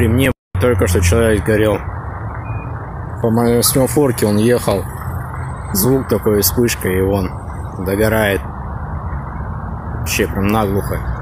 при мне только что человек горел. По моей семафорке он ехал. Звук такой, вспышка, и он догорает. Вообще прям наглухо.